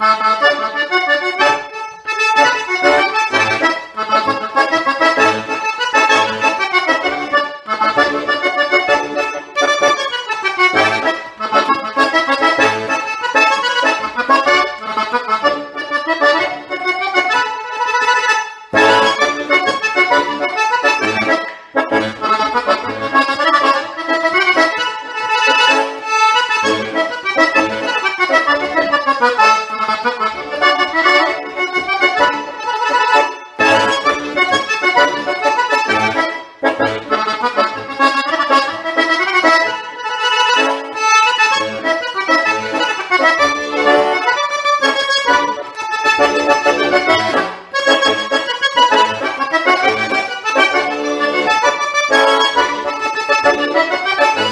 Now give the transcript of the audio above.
Bye. Música